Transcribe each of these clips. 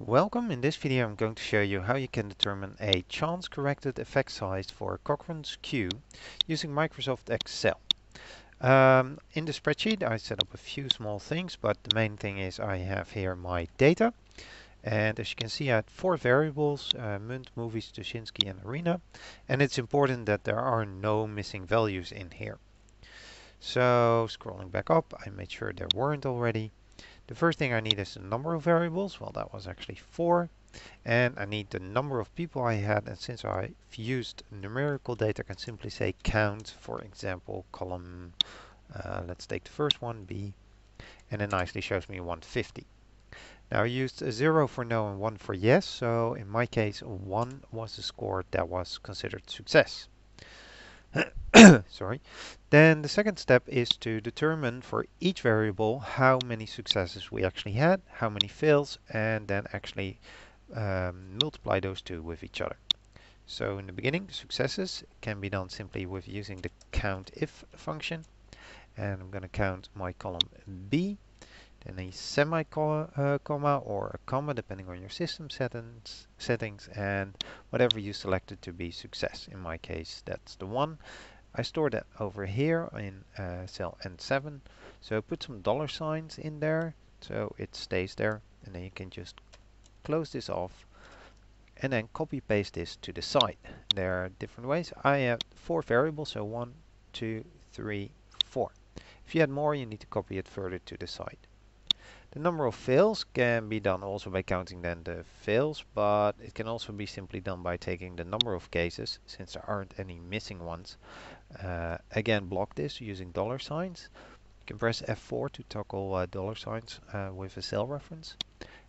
Welcome, in this video I'm going to show you how you can determine a chance corrected effect size for Cochran's Q using Microsoft Excel. Um, in the spreadsheet I set up a few small things but the main thing is I have here my data and as you can see I had four variables, uh, Munt, Movies, Tuschinski and Arena and it's important that there are no missing values in here. So scrolling back up I made sure there weren't already the first thing I need is the number of variables. Well, that was actually four. And I need the number of people I had. And since I've used numerical data, I can simply say count, for example, column, uh, let's take the first one, B. And it nicely shows me 150. Now I used a 0 for no and 1 for yes. So in my case, 1 was the score that was considered success. sorry. Then the second step is to determine for each variable how many successes we actually had, how many fails, and then actually um, multiply those two with each other. So in the beginning, successes can be done simply with using the COUNTIF function. And I'm going to count my column B then a semi-comma uh, or a comma depending on your system settings, settings and whatever you selected to be success. In my case that's the one. I store that over here in uh, cell N7 so put some dollar signs in there so it stays there and then you can just close this off and then copy paste this to the side. There are different ways. I have four variables so one, two, three, four. If you had more you need to copy it further to the side. The number of fails can be done also by counting then the fails, but it can also be simply done by taking the number of cases, since there aren't any missing ones. Uh, again, block this using dollar signs. You can press F4 to toggle uh, dollar signs uh, with a cell reference,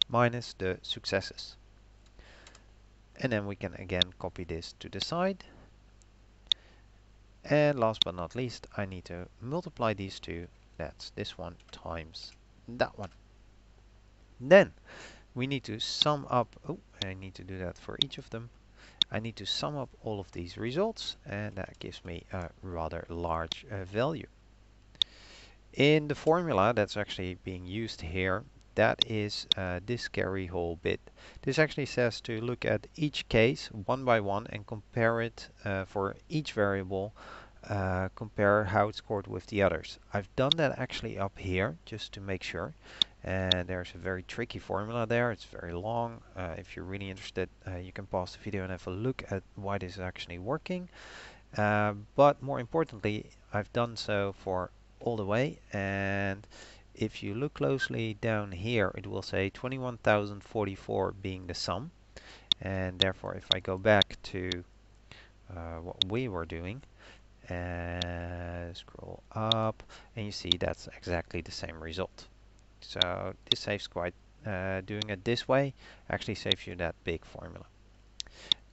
minus the successes. And then we can again copy this to the side. And last but not least, I need to multiply these two. That's this one times that one. Then we need to sum up, oh, I need to do that for each of them. I need to sum up all of these results and that gives me a rather large uh, value. In the formula that's actually being used here, that is uh, this carry whole bit. This actually says to look at each case one by one and compare it uh, for each variable, uh, compare how it scored with the others. I've done that actually up here just to make sure and there's a very tricky formula there. It's very long. Uh, if you're really interested uh, you can pause the video and have a look at why this is actually working. Uh, but more importantly I've done so for all the way. And if you look closely down here it will say 21,044 being the sum. And therefore if I go back to uh, what we were doing and scroll up and you see that's exactly the same result so this saves quite, uh, doing it this way actually saves you that big formula.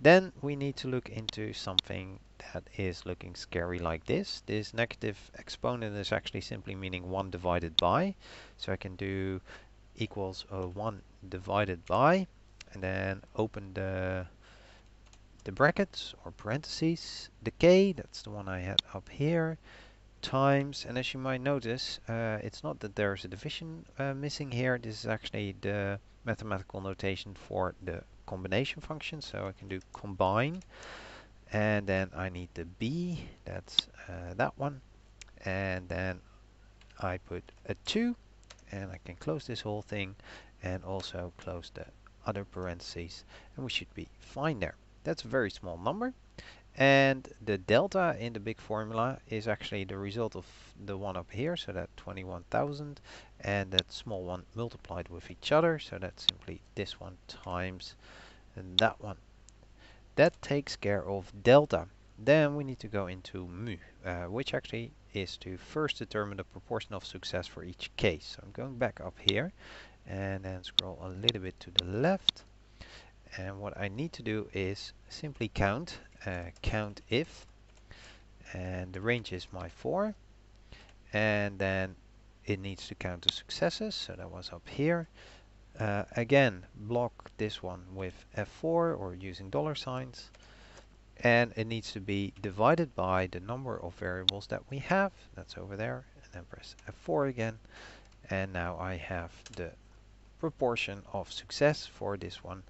Then we need to look into something that is looking scary like this. This negative exponent is actually simply meaning 1 divided by. So I can do equals uh, 1 divided by and then open the the brackets or parentheses. The k, that's the one I had up here times and as you might notice uh, it's not that there's a division uh, missing here. This is actually the mathematical notation for the combination function so I can do combine and then I need the b that's uh, that one and then I put a 2 and I can close this whole thing and also close the other parentheses and we should be fine there. That's a very small number and the delta in the big formula is actually the result of the one up here, so that 21,000, and that small one multiplied with each other, so that's simply this one times that one. That takes care of delta. Then we need to go into mu, uh, which actually is to first determine the proportion of success for each case. So I'm going back up here and then scroll a little bit to the left. And what I need to do is simply count uh, count if and the range is my 4 and then it needs to count the successes so that was up here uh, again block this one with F4 or using dollar signs and it needs to be divided by the number of variables that we have that's over there and then press F4 again and now I have the proportion of success for this one.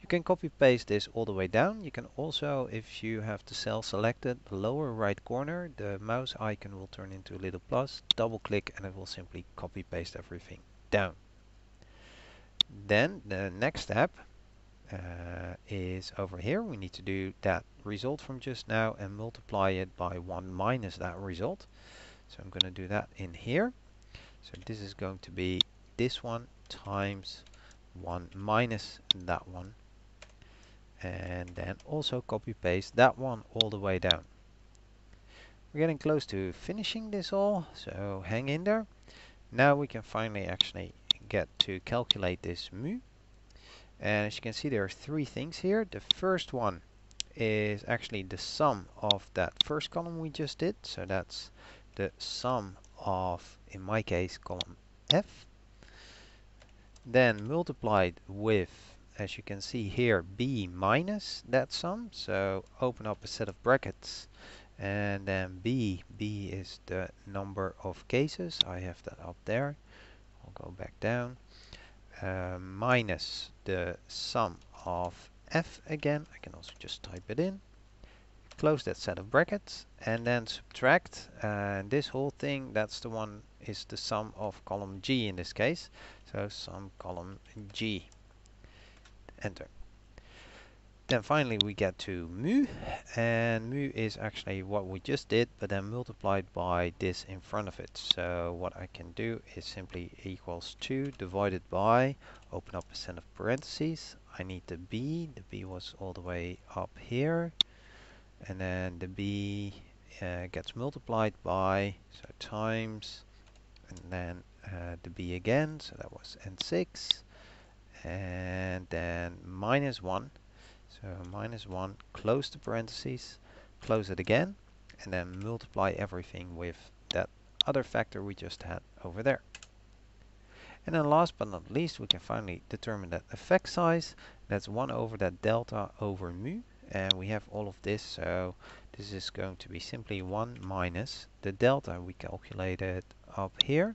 You can copy paste this all the way down. You can also, if you have the cell selected, the lower right corner, the mouse icon will turn into a little plus. plus, double click and it will simply copy paste everything down. Then the next step uh, is over here. We need to do that result from just now and multiply it by 1 minus that result. So I'm going to do that in here. So this is going to be this one times 1 minus that one and then also copy paste that one all the way down. We're getting close to finishing this all, so hang in there. Now we can finally actually get to calculate this mu. And as you can see there are three things here. The first one is actually the sum of that first column we just did. So that's the sum of, in my case, column F. Then multiplied with as you can see here, b minus that sum. So open up a set of brackets and then b, b is the number of cases. I have that up there. I'll go back down. Uh, minus the sum of f again. I can also just type it in. Close that set of brackets and then subtract. And this whole thing, that's the one is the sum of column G in this case. So sum column G enter. Then finally we get to mu, and mu is actually what we just did, but then multiplied by this in front of it. So what I can do is simply equals 2 divided by, open up a set of parentheses, I need the b, the b was all the way up here, and then the b uh, gets multiplied by, so times, and then uh, the b again, so that was n6, and then minus 1 so minus 1 close the parentheses close it again and then multiply everything with that other factor we just had over there. And then last but not least we can finally determine that effect size. That's 1 over that delta over mu. And we have all of this so this is going to be simply 1 minus the delta we calculated up here.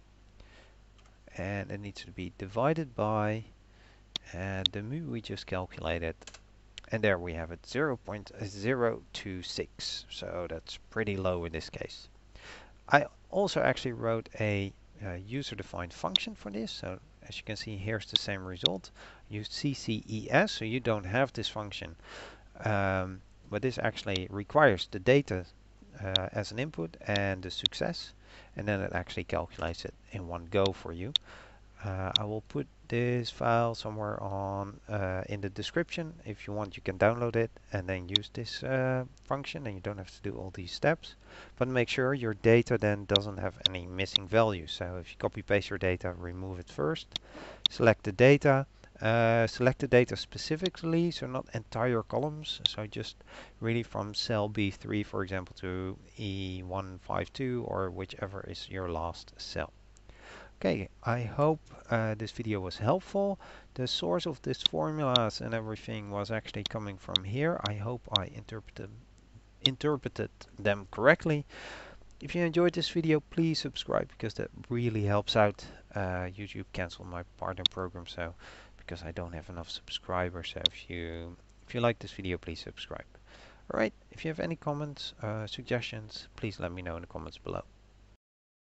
And it needs to be divided by and the mu we just calculated and there we have it 0 0.026 so that's pretty low in this case. I also actually wrote a uh, user-defined function for this. So as you can see here's the same result. Use CCES so you don't have this function. Um, but this actually requires the data uh, as an input and the success. And then it actually calculates it in one go for you uh, I will put this file somewhere on uh, in the description. If you want, you can download it and then use this uh, function and you don't have to do all these steps. But make sure your data then doesn't have any missing values. So if you copy paste your data, remove it first. Select the data. Uh, select the data specifically, so not entire columns. So just really from cell B3, for example, to E152 or whichever is your last cell. Okay, I hope uh, this video was helpful. The source of these formulas and everything was actually coming from here. I hope I interpreted, interpreted them correctly. If you enjoyed this video, please subscribe because that really helps out. Uh, YouTube canceled my partner program, so because I don't have enough subscribers. So if you if you like this video, please subscribe. Alright, if you have any comments, uh, suggestions, please let me know in the comments below.